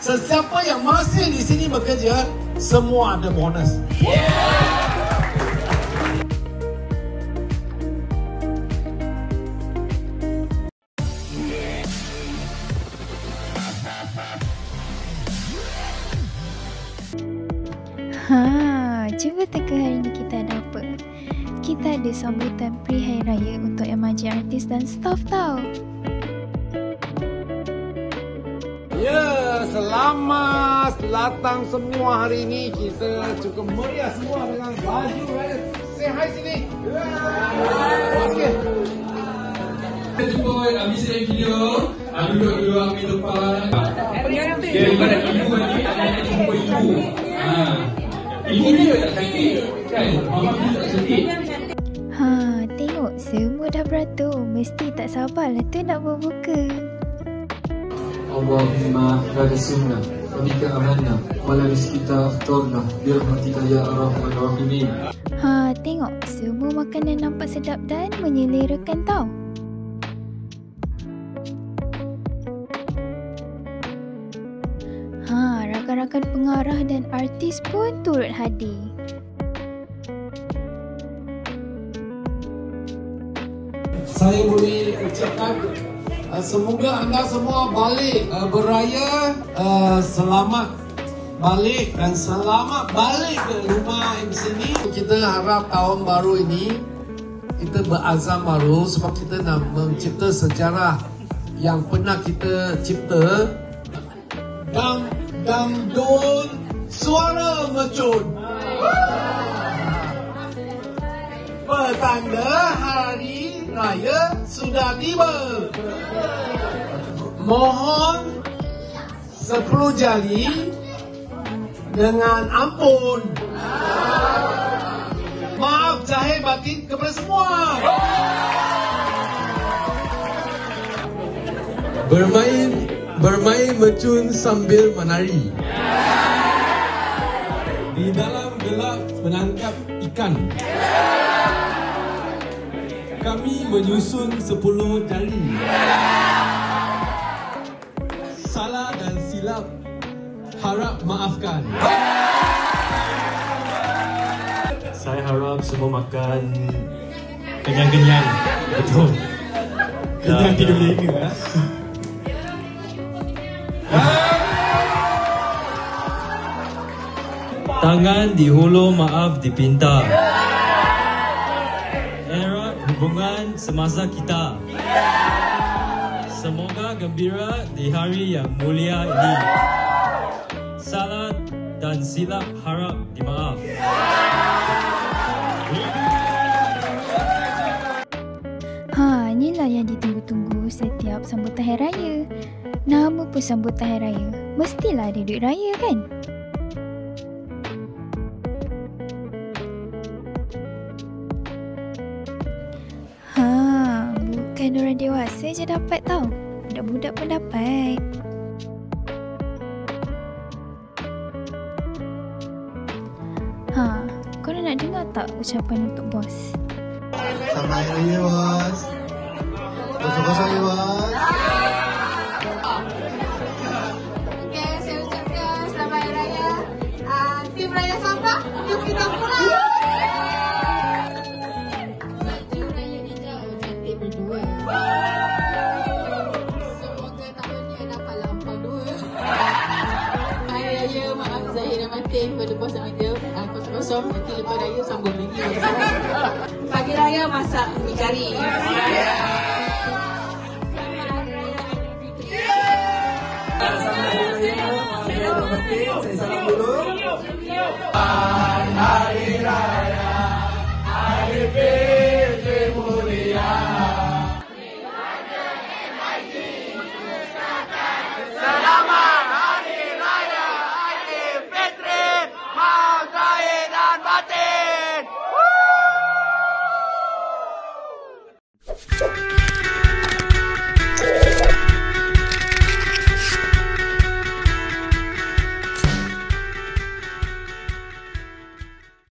Sesiapa yang masih di sini bekerja, semua ada bonus. Yeah. Ha, cuba teka hari ni kita ada apa? Kita ada sambutan pre-hari raya untuk MRJ artis dan staff tau. Selamat datang semua hari ini. Kita cukup meriah semua dengan baju raya. Say hi sini. Okey. Kita jumpa habis saya video. Duduk-duduk ambil depan. Dia ibarat ibu ni, anak jumpa ibu. Ha. Ibu dia tak cantik kan? Mama dia tak cantik. Ha, tengok semua dah beratur. Mesti tak sabarlah tu nak berbuka. Allahumma rada sunnah Wabika amanah Wala rizkita aftarnah Birahmatika ya arahman rahimin Ha, tengok semua makanan nampak sedap dan menyelerakan tau. Ha, rakan-rakan pengarah dan artis pun turut hadir. Saya boleh ucapkan uh, semoga anda semua balik uh, beraya uh, selamat balik dan selamat balik ke rumah di sini. Kita harap tahun baru ini kita berazam baru sebab kita nak mencipta sejarah yang pernah kita cipta dam dam don suara mercun petanda hari raya sudah tiba mohon sepuluh jari dengan ampun maaf zahir batin kepada semua Bermain bermain mercun sambil menari. Di dalam gelap menangkap ikan. Kami menyusun sepuluh jari. Salah dan silap harap maafkan. Saya harap semua makan kenyang-kenyang. Betul. Kenyang Dan, tiga uh, minggu ya. Tangan di hulu maaf dipinta. Erat hubungan semasa kita. Semoga gembira di hari yang mulia ini. Salah dan silap harap dimaaf. Ha, inilah yang ditunggu-tunggu setiap sambutan hari raya. Nama pun sambutan hari raya. Mestilah ada duit raya kan? Bukan orang dewasa je dapat tau. Budak-budak pun dapat. Ha, korang nak dengar tak ucapan untuk bos? Selamat Hari Raya bos Kosong-kosong ya bos kosong-kosong, nanti lepas Raya sambung lagi. Pagi Raya masak mi kari. saya salam dulu Hari Raya, Hari Raya,